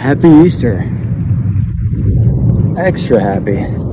Happy Easter. Extra happy.